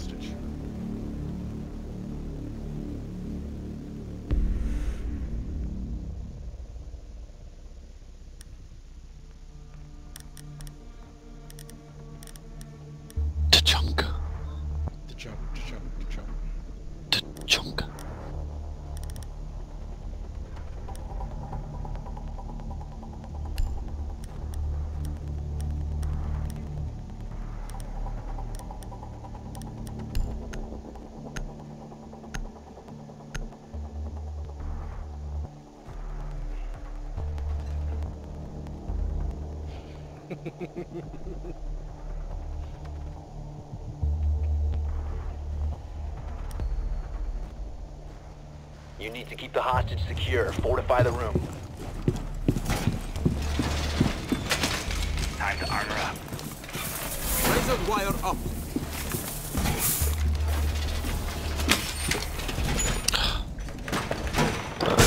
hostage. You need to keep the hostage secure. Fortify the room. Time to armor up. Razor wire up.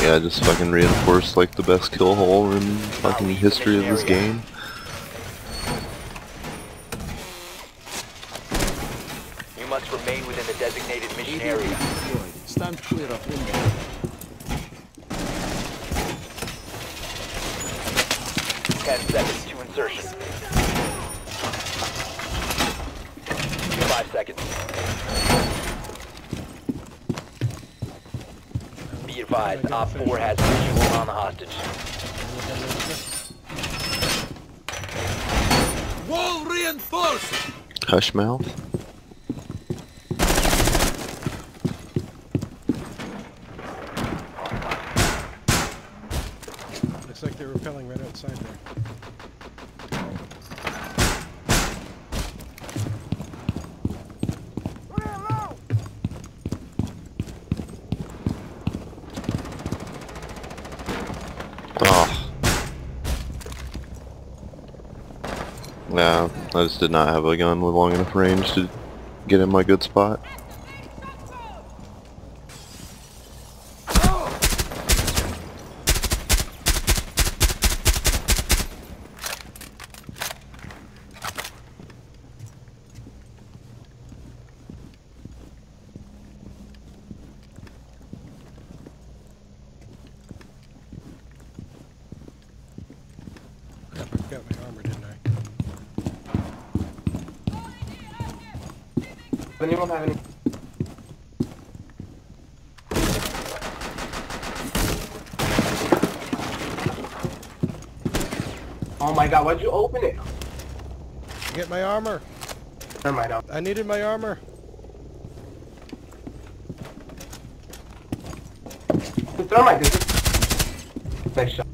Yeah, just fucking reinforced like the best kill hole in fucking history of this game. You must remain within the designated mission ADD area. deployed. Stand clear of window. Ten seconds to insertion. Five seconds. Be advised, OpFor has visual on the hostage. Wall reinforced. Hush mouth. Looks like they're repelling right outside there. Oh. Yeah, I just did not have a gun with long enough range to get in my good spot. I forgot my armor, didn't I? Anyone have any? Oh my god, why'd you open it? Get my armor! Never mind, I'll- I needed my armor! The thermite, this is... Nice shot.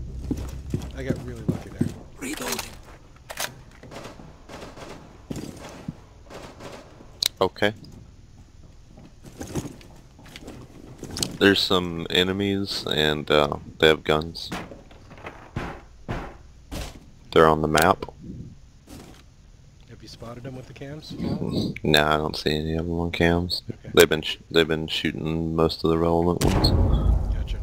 I got really lucky there. Reloading. Okay. There's some enemies and uh, they have guns. They're on the map. Have you spotted them with the cams? Nah, I don't see any of them on cams. Okay. They've been sh they've been shooting most of the relevant ones. Gotcha.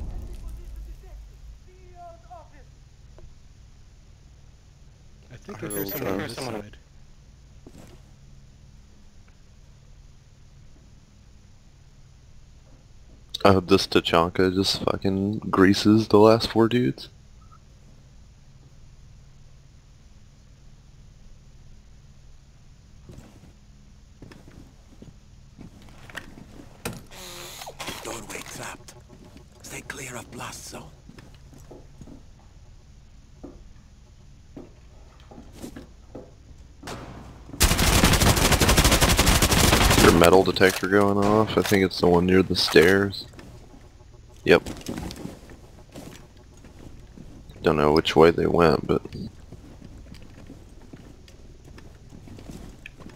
I think I hear Hello, someone on John. this side. Uh, this Tachanka just fucking greases the last four dudes. Doorway trapped. Stay clear of blast zone. Their metal detector going off. I think it's the one near the stairs. Yep. Don't know which way they went, but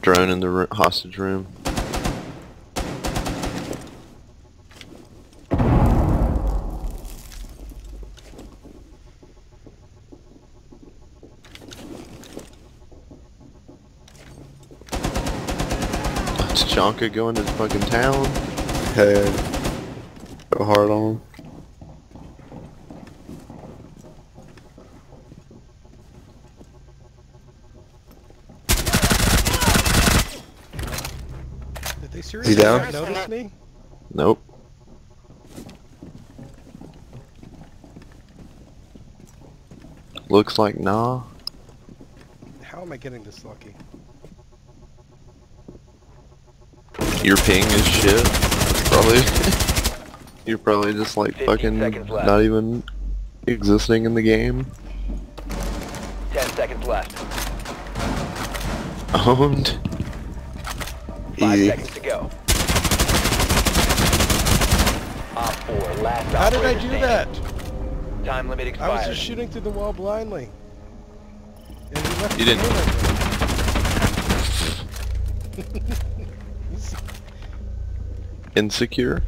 drone in the ro- hostage room. That's Chonka going to the fucking town. Hey, go hard on him. Did they They seriously down? not noticed me? Nope. Looks like nah. How am I getting this lucky? Your ping is shit. Probably. You're probably just like fucking not even existing in the game. 10 seconds left. Owned. 5 Easy. seconds to go. OpFor, last How did I do standing. that? Time limit expired. I was just shooting through the wall blindly. And he left You didn't- game like. Insecure.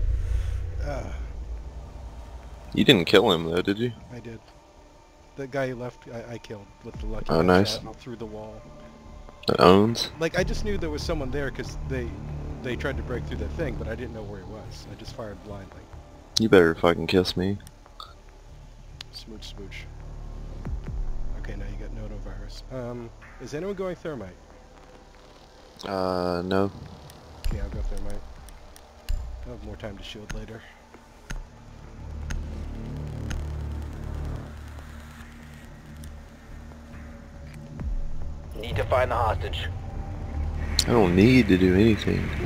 Ah, You didn't kill him though, did you? I did. The guy who left, I, I killed with the lucky Oh, nice. shot through the wall. That owns. Like I just knew there was someone there because they they tried to break through that thing, but I didn't know where he was. I just fired blindly. You better fucking kiss me. Smooch, smooch. Okay, now you got norovirus. Um, is anyone going thermite? Uh, no. Okay, I'll go thermite. I'll have more time to shield later. Need to find the hostage. I don't need to do anything.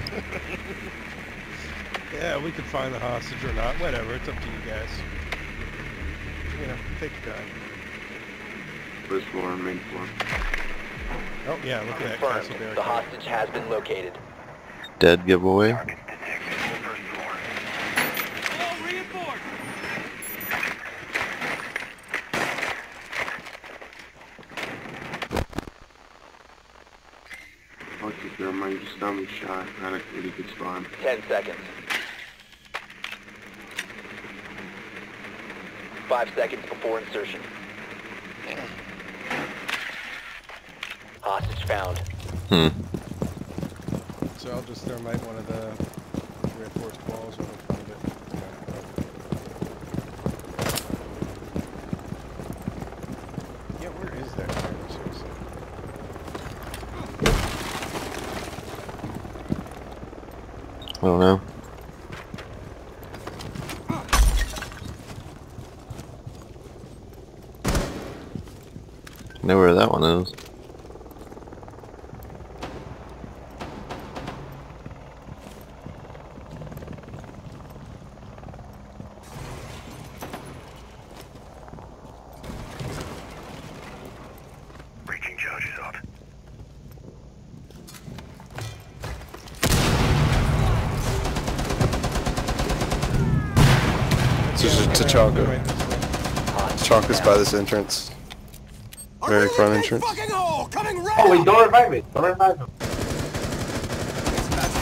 Yeah, we could find the hostage or not. Whatever, it's up to you guys. You know, take your time. First floor, main floor. Oh yeah, look at that castle Confirmed. The hostage has been located. Dead giveaway. Okay, never just got me shot. Had a really good spawn. 10 seconds. 5 seconds before insertion. Hostage found. Hmm. So I'll just thermite one of the reinforced walls when we find it. Yeah, where is that guy? Seriously. I don't know. Know where that one is. Hostage Chonka's by this entrance. Very front entrance. Hole! Right Oh wait, don't revive it. Don't revive him. It's about to.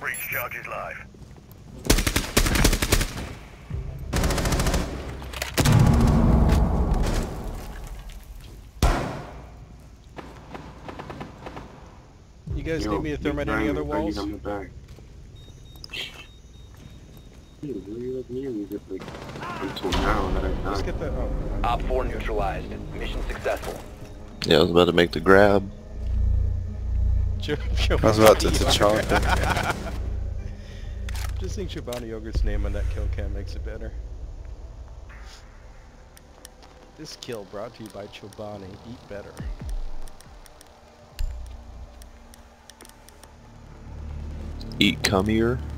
Breach charges live. You guys Yo, need me to big thermite any other buggies walls? On the back. Dude, where you look near me, like until now that I Let's get that. OpFor neutralized. Mission successful. Yeah, I was about to make the grab. I was about to Chobani Tachanka. Yogurt. Just think Chobani Yogurt's name on that kill cam makes it better. This kill brought to you by Chobani. Eat better. Eat cummier. Gross.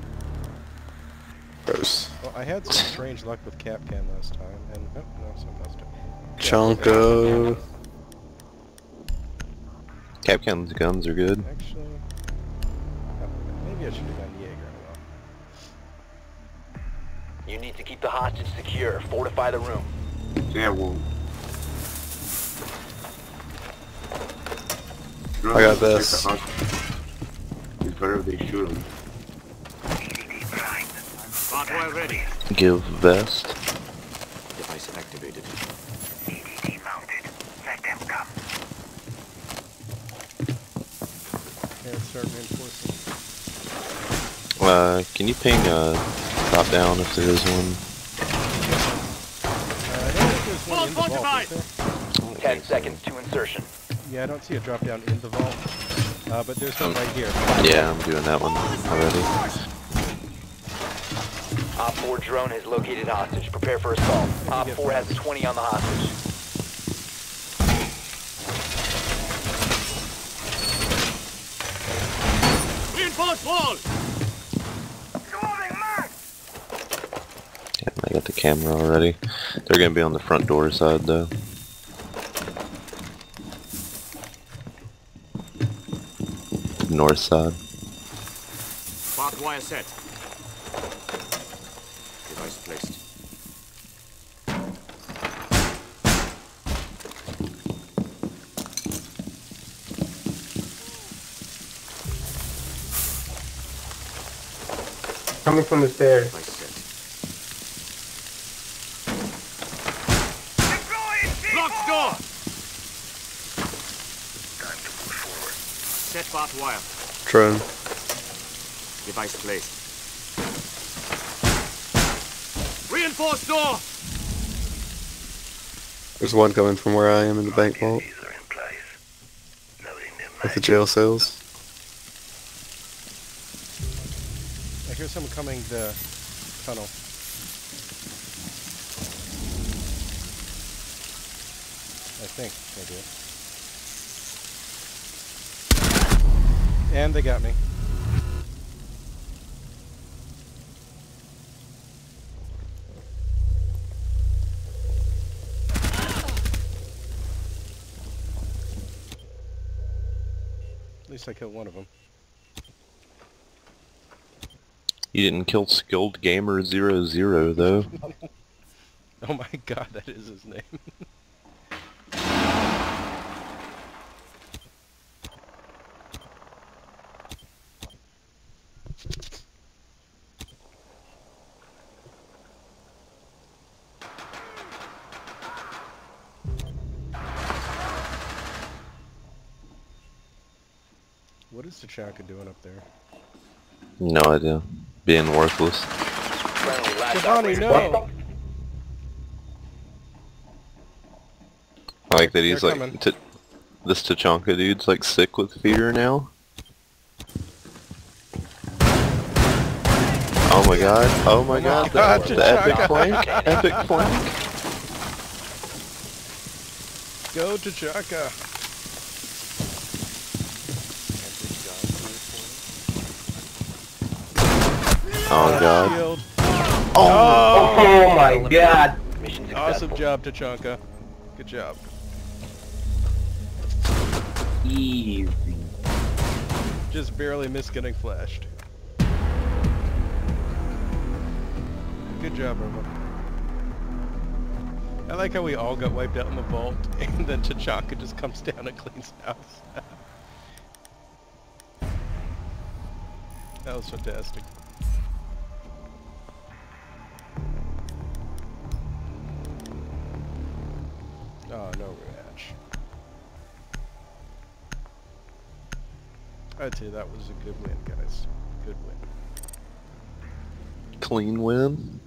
Well, I had some strange luck with Kapkan last time, and oh no, someone else did. Chonka. Kapkan's guns are good. Actually, oh, maybe I should have gone Jaeger. You need to keep the hostage secure. Fortify the room. Yeah, well. I got this. It's better if they shoot him. Hardware ready. Give vest. Device activated. EDD mounted. Let them come. yeah, let's start reinforcing. Uh, can you ping uh top down if there is one? Uh, I don't think there's one in the vault, is there? Ten seconds to insertion. Yeah, I don't see a drop down in the vault. Uh, but there's one right here. Yeah, I'm doing that one already. OpFor drone has located hostage. Prepare for assault. OpFor has 20 on the hostage. Reinforce wall! Yeah, I got the camera already. They're gonna be on the front door side though. North side. Barbed wire set. Device placed. Coming from the stairs. Device set. Locked door! Set barbed wire. Drone. Device placed. Reinforced door! There's one coming from where I am in the bank vault. With the jail cells. I hear someone coming the tunnel. I think I do. And they got me. Least I killed one of them. You didn't kill Skilled Gamer 00 though. Oh my god, that is his name. Tachanka doing up there? No idea. Being worthless. Giovanni, no! I like that he's They're like, this Tachanka dude's like sick with fear now. Oh my god, oh my god, God, the, the epic flank, epic flank. Go Tachanka! Oh god. Oh, Oh my god. Awesome job, Tachanka. Good job. Easy. Just barely missed getting flashed. Good job, Roma. I like how we all got wiped out in the vault, and then Tachanka just comes down and cleans house. that was fantastic. I'd say that was a good win, guys. Good win. clean win.